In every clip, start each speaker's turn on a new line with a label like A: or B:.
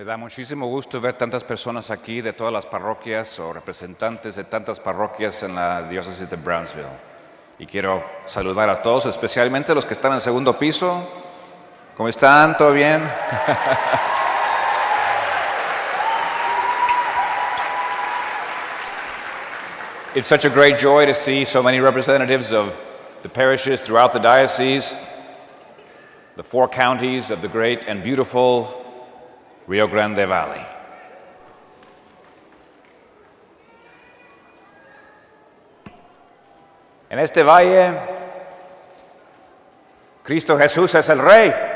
A: Me da muchísimo gusto ver tantas personas aquí de todas las parroquias o representantes de tantas parroquias en la diócesis de Brownsville. Y quiero saludar a todos, especialmente a los que están en el segundo piso. ¿Cómo están? ¿Todo bien? It's such a great joy to see so many representatives of the parishes throughout the diocese, the four counties of the great and beautiful Rio Grande Valley. En este valle, Cristo Jesús es el Rey.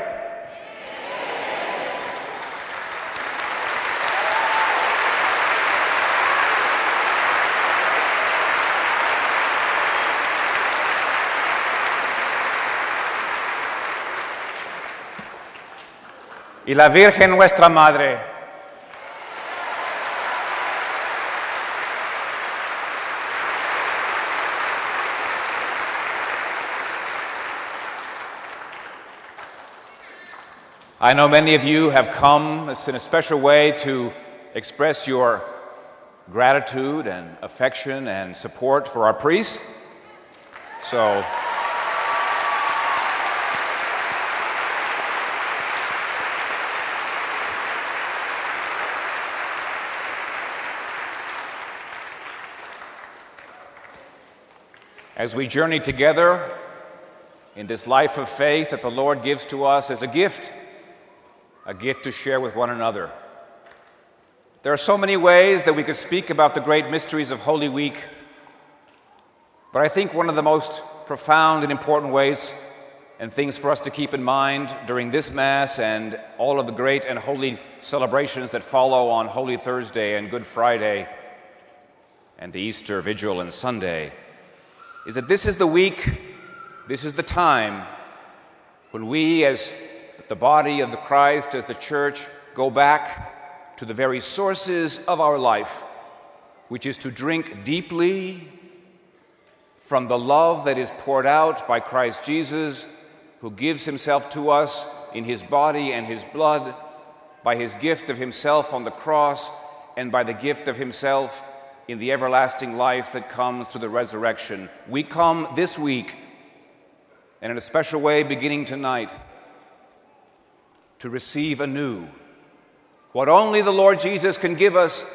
A: La Virgen nuestra Madre. I know many of you have come in a special way to express your gratitude and affection and support for our priests. So, as we journey together in this life of faith that the Lord gives to us as a gift, a gift to share with one another. There are so many ways that we could speak about the great mysteries of Holy Week, but I think one of the most profound and important ways and things for us to keep in mind during this Mass and all of the great and holy celebrations that follow on Holy Thursday and Good Friday and the Easter Vigil and Sunday is that this is the week, this is the time when we, as the body of the Christ, as the church, go back to the very sources of our life, which is to drink deeply from the love that is poured out by Christ Jesus, who gives himself to us in his body and his blood, by his gift of himself on the cross, and by the gift of himself in the everlasting life that comes to the resurrection. We come this week, and in a special way, beginning tonight, to receive anew what only the Lord Jesus can give us,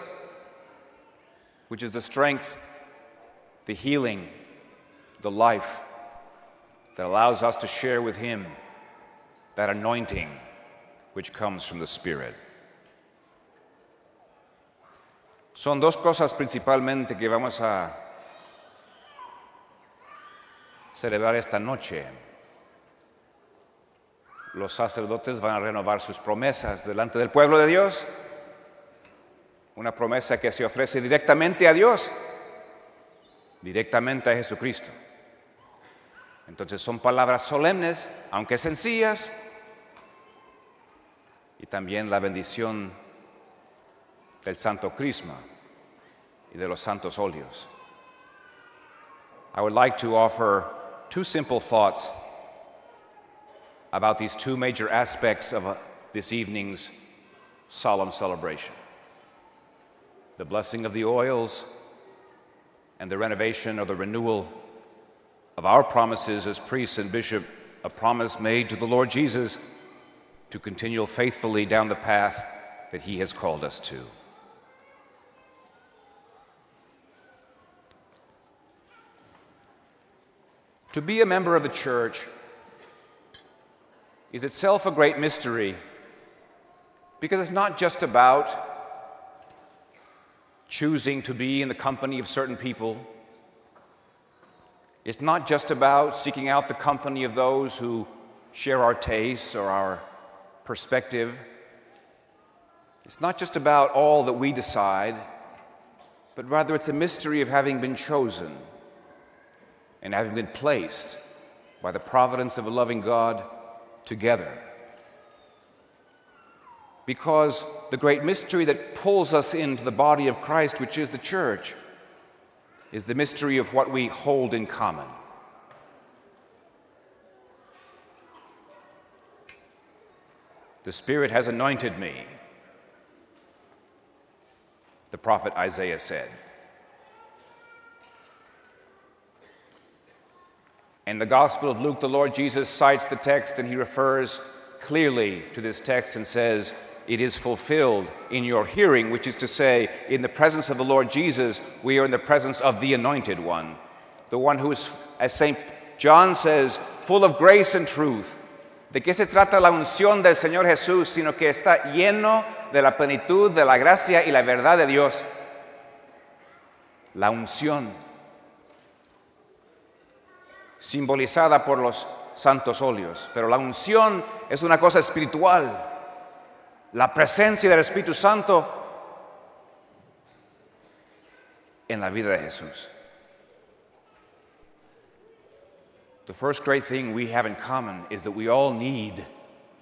A: which is the strength, the healing, the life that allows us to share with Him that anointing which comes from the Spirit. Son dos cosas principalmente que vamos a celebrar esta noche. Los sacerdotes van a renovar sus promesas delante del pueblo de Dios. Una promesa que se ofrece directamente a Dios, directamente a Jesucristo. Entonces son palabras solemnes, aunque sencillas, y también la bendición del Santo Crisma de los Santos Óleos. I would like to offer two simple thoughts about these two major aspects of uh, this evening's solemn celebration the blessing of the oils and the renovation or the renewal of our promises as priests and bishop, a promise made to the Lord Jesus to continue faithfully down the path that he has called us to. To be a member of the church is itself a great mystery because it's not just about choosing to be in the company of certain people. It's not just about seeking out the company of those who share our tastes or our perspective. It's not just about all that we decide, but rather it's a mystery of having been chosen and having been placed by the providence of a loving God together. Because the great mystery that pulls us into the body of Christ, which is the church, is the mystery of what we hold in common. The Spirit has anointed me the prophet Isaiah said. In the Gospel of Luke, the Lord Jesus cites the text and he refers clearly to this text and says, It is fulfilled in your hearing, which is to say, in the presence of the Lord Jesus, we are in the presence of the Anointed One, the one who is, as St. John says, full of grace and truth. ¿De qué se trata la unción del Señor Jesús? Sino que está lleno de la plenitud, de la gracia y la verdad de Dios. La unción simbolizada por los santos óleos. Pero la unción es una cosa espiritual. La presencia del Espíritu Santo en la vida de Jesús. The first great thing we have in common is that we all need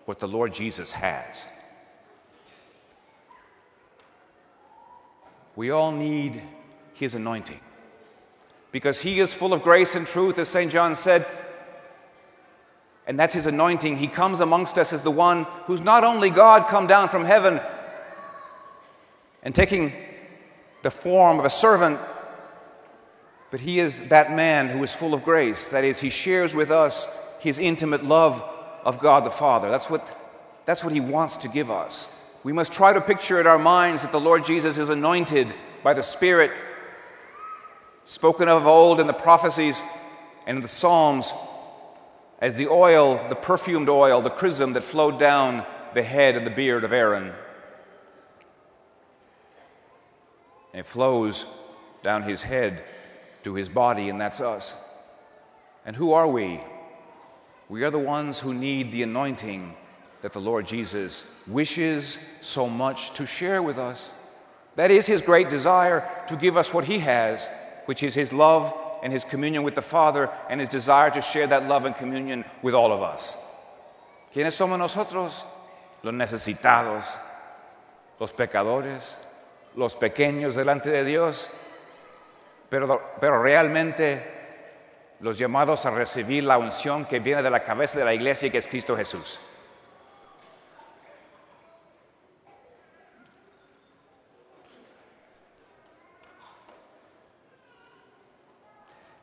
A: what the Lord Jesus has. We all need his anointing because he is full of grace and truth, as St. John said. And that's his anointing. He comes amongst us as the one who's not only God come down from heaven and taking the form of a servant, but he is that man who is full of grace. That is, he shares with us his intimate love of God the Father. That's what, that's what he wants to give us. We must try to picture in our minds that the Lord Jesus is anointed by the Spirit spoken of old in the prophecies and in the Psalms as the oil, the perfumed oil, the chrism that flowed down the head and the beard of Aaron. And it flows down his head to his body, and that's us. And who are we? We are the ones who need the anointing that the Lord Jesus wishes so much to share with us. That is his great desire to give us what he has which is his love and his communion with the Father and his desire to share that love and communion with all of us. ¿Quiénes somos nosotros? Los necesitados, los pecadores, los pequeños delante de Dios, pero, pero realmente los llamados a recibir la unción que viene de la cabeza de la iglesia y que es Cristo Jesús.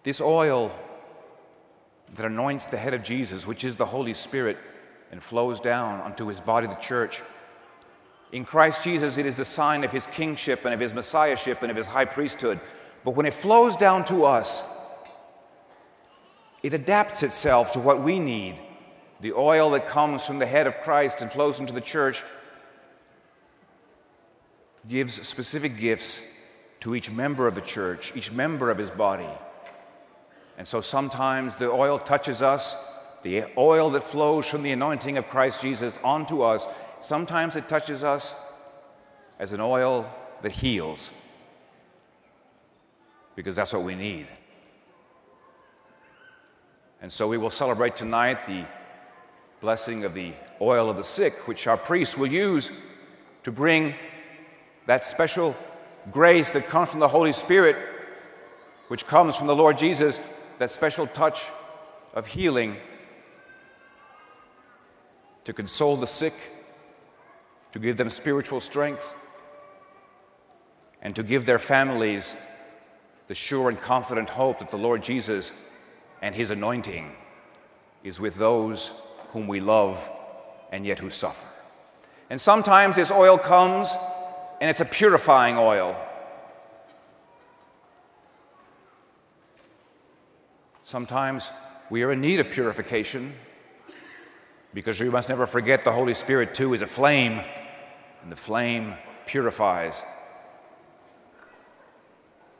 A: This oil that anoints the head of Jesus, which is the Holy Spirit, and flows down onto his body, the church. In Christ Jesus, it is the sign of his kingship and of his messiahship and of his high priesthood. But when it flows down to us, it adapts itself to what we need. The oil that comes from the head of Christ and flows into the church gives specific gifts to each member of the church, each member of his body. And so sometimes the oil touches us, the oil that flows from the anointing of Christ Jesus onto us, sometimes it touches us as an oil that heals, because that's what we need. And so we will celebrate tonight the blessing of the oil of the sick, which our priests will use to bring that special grace that comes from the Holy Spirit, which comes from the Lord Jesus that special touch of healing to console the sick, to give them spiritual strength, and to give their families the sure and confident hope that the Lord Jesus and His anointing is with those whom we love and yet who suffer. And sometimes this oil comes and it's a purifying oil. Sometimes we are in need of purification because we must never forget the Holy Spirit, too, is a flame, and the flame purifies.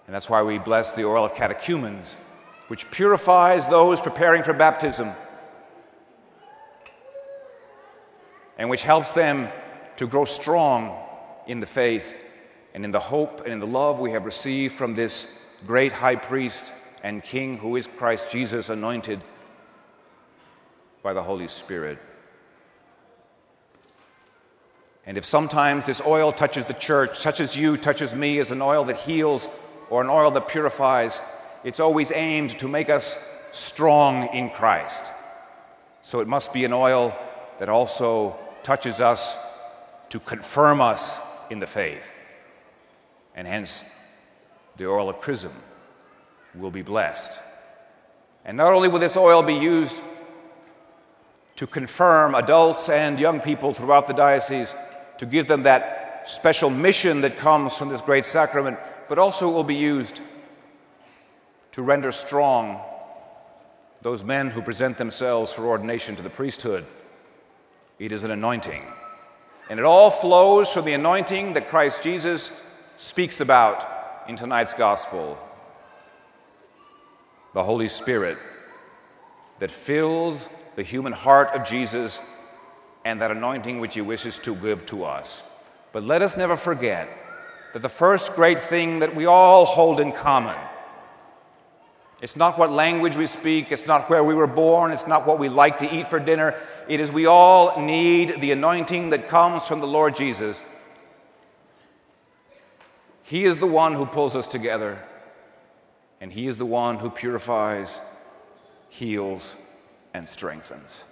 A: And that's why we bless the oil of catechumens, which purifies those preparing for baptism and which helps them to grow strong in the faith and in the hope and in the love we have received from this great high priest and King who is Christ Jesus, anointed by the Holy Spirit. And if sometimes this oil touches the church, touches you, touches me as an oil that heals or an oil that purifies, it's always aimed to make us strong in Christ. So it must be an oil that also touches us to confirm us in the faith. and hence the oil of chrism will be blessed. And not only will this oil be used to confirm adults and young people throughout the diocese, to give them that special mission that comes from this great sacrament, but also it will be used to render strong those men who present themselves for ordination to the priesthood. It is an anointing. And it all flows from the anointing that Christ Jesus speaks about in tonight's gospel the Holy Spirit that fills the human heart of Jesus and that anointing which he wishes to give to us. But let us never forget that the first great thing that we all hold in common it's not what language we speak, it's not where we were born, it's not what we like to eat for dinner. It is we all need the anointing that comes from the Lord Jesus. He is the one who pulls us together, and He is the one who purifies, heals, and strengthens.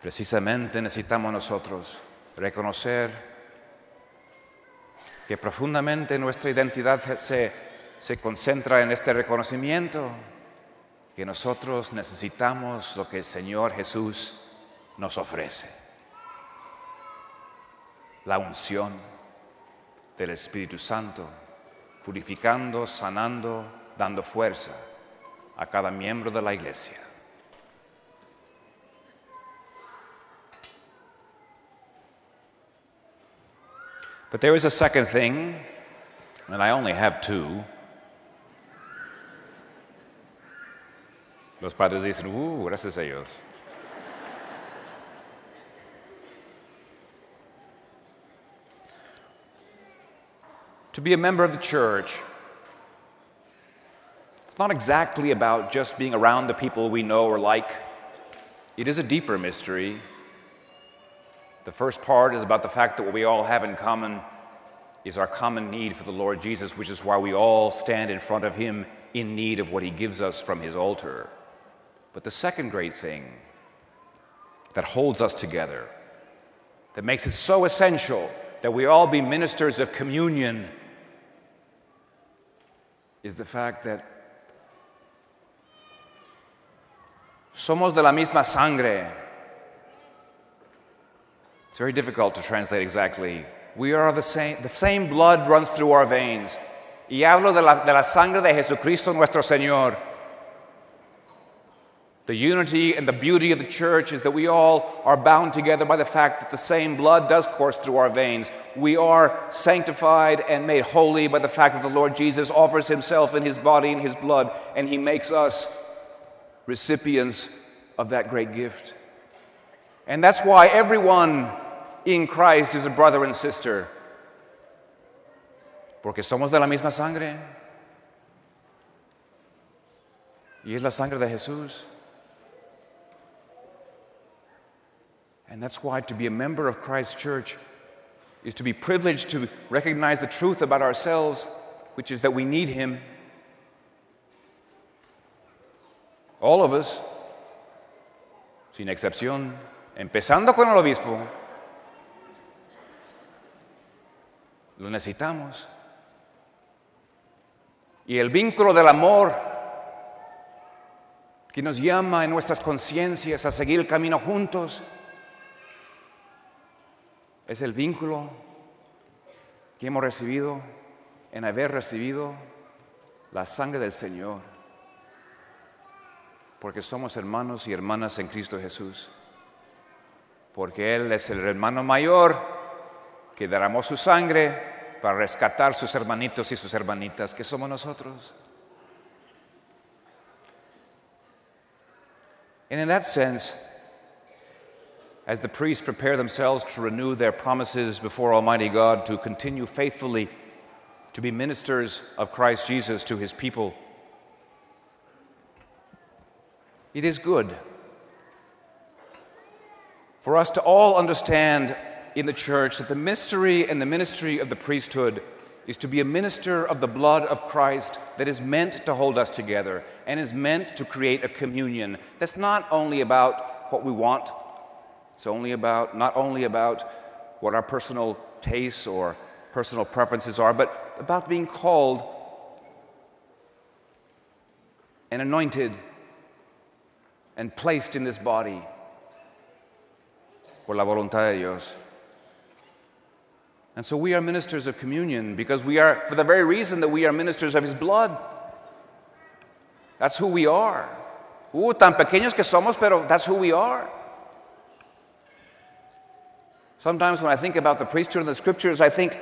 A: Precisamente necesitamos nosotros reconocer que profundamente nuestra identidad se, se concentra en este reconocimiento, que nosotros necesitamos lo que el Señor Jesús nos ofrece. La unción del Espíritu Santo, purificando, sanando, dando fuerza a cada miembro de la iglesia. But there is a second thing, and I only have two. Los padres dicen, uh, gracias a Dios. To be a member of the church, it's not exactly about just being around the people we know or like. It is a deeper mystery. The first part is about the fact that what we all have in common is our common need for the Lord Jesus, which is why we all stand in front of Him in need of what He gives us from His altar. But the second great thing that holds us together, that makes it so essential that we all be ministers of communion, is the fact that somos de la misma sangre. It's very difficult to translate exactly. We are the same, the same blood runs through our veins. Y hablo de la, de la sangre de Jesucristo nuestro Señor. The unity and the beauty of the church is that we all are bound together by the fact that the same blood does course through our veins. We are sanctified and made holy by the fact that the Lord Jesus offers himself in his body and his blood, and he makes us recipients of that great gift. And that's why everyone in Christ is a brother and sister. Porque somos de la misma sangre. Y es la sangre de Jesús. And that's why to be a member of Christ's church is to be privileged to recognize the truth about ourselves, which is that we need Him. All of us, sin excepción, empezando con el obispo, Lo necesitamos. Y el vínculo del amor que nos llama en nuestras conciencias a seguir el camino juntos es el vínculo que hemos recibido en haber recibido la sangre del Señor, porque somos hermanos y hermanas en Cristo Jesús, porque Él es el hermano mayor que derramó su sangre para rescatar sus hermanitos y sus hermanitas, que somos nosotros. And in that sense, as the priests prepare themselves to renew their promises before Almighty God to continue faithfully to be ministers of Christ Jesus to his people, it is good for us to all understand in the church that the mystery and the ministry of the priesthood is to be a minister of the blood of Christ that is meant to hold us together and is meant to create a communion that's not only about what we want, it's only about not only about what our personal tastes or personal preferences are, but about being called and anointed and placed in this body por la voluntad de Dios. And so we are ministers of communion because we are, for the very reason that we are ministers of His blood. That's who we are. Uh, tan pequeños que somos, pero that's who we are. Sometimes when I think about the priesthood in the scriptures, I think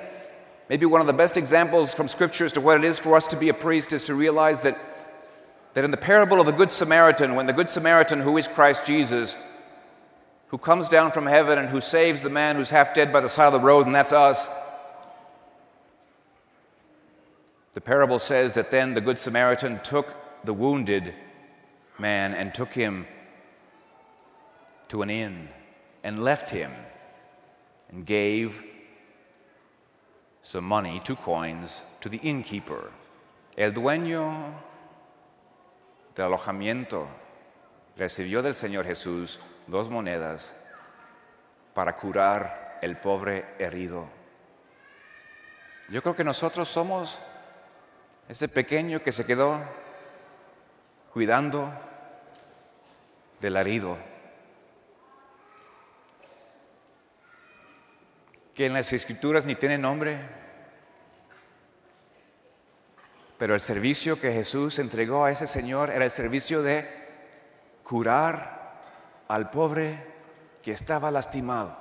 A: maybe one of the best examples from scriptures to what it is for us to be a priest is to realize that, that in the parable of the Good Samaritan, when the Good Samaritan, who is Christ Jesus, who comes down from heaven and who saves the man who's half dead by the side of the road, and that's us. The parable says that then the Good Samaritan took the wounded man and took him to an inn and left him gave some money, two coins, to the innkeeper. El dueño del alojamiento recibió del Señor Jesús dos monedas para curar el pobre herido. Yo creo que nosotros somos ese pequeño que se quedó cuidando del herido, que en las escrituras ni tiene nombre, pero el servicio que Jesús entregó a ese Señor era el servicio de curar al pobre que estaba lastimado,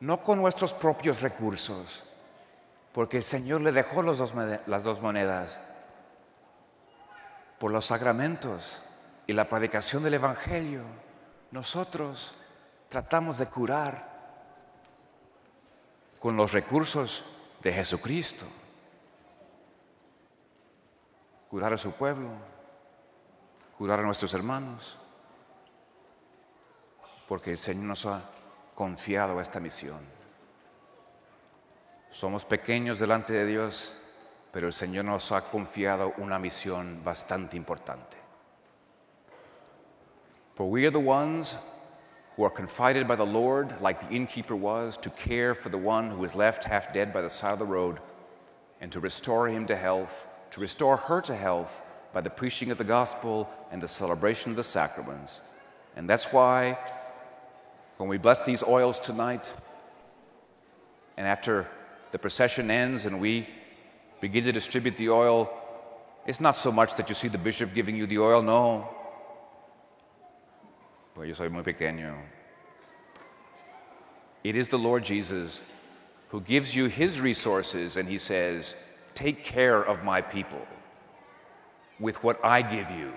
A: no con nuestros propios recursos, porque el Señor le dejó las dos monedas por los sacramentos y la predicación del Evangelio. Nosotros tratamos de curar con los recursos de Jesucristo, curar a su pueblo, curar a nuestros hermanos porque el Señor nos ha confiado esta misión. Somos pequeños delante de Dios, pero el Señor nos ha confiado una misión bastante importante. For we are the ones who are confided by the Lord, like the innkeeper was, to care for the one who is left half dead by the side of the road, and to restore him to health, to restore her to health by the preaching of the gospel and the celebration of the sacraments. And that's why when we bless these oils tonight, and after the procession ends and we begin to distribute the oil, it's not so much that you see the bishop giving you the oil, no. Pues yo soy muy pequeño. It is the Lord Jesus who gives you his resources and he says, Take care of my people with what I give you.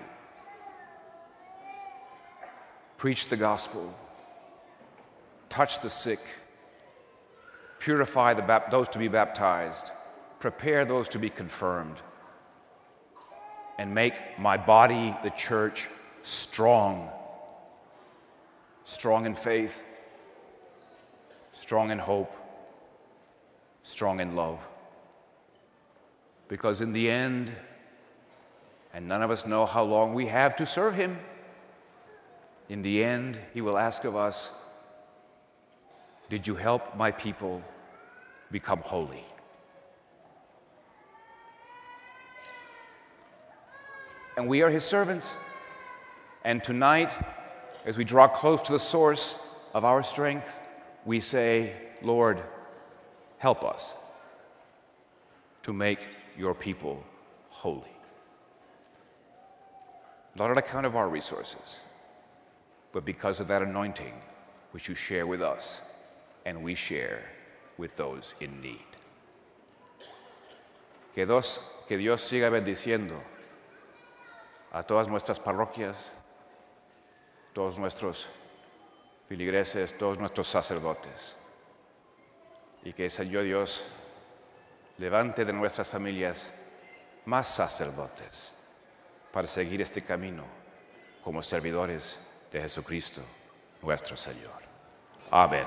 A: Preach the gospel touch the sick, purify the, those to be baptized, prepare those to be confirmed, and make my body, the church, strong. Strong in faith, strong in hope, strong in love. Because in the end, and none of us know how long we have to serve Him, in the end, He will ask of us, did you help my people become holy? And we are his servants. And tonight, as we draw close to the source of our strength, we say, Lord, help us to make your people holy. Not on account of our resources, but because of that anointing which you share with us and we share with those in need. Que Dios, que Dios siga bendiciendo a todas nuestras parroquias, todos nuestros filigreses, todos nuestros sacerdotes. Y que el Señor Dios levante de nuestras familias más sacerdotes para seguir este camino como servidores de Jesucristo, nuestro Señor. Amén.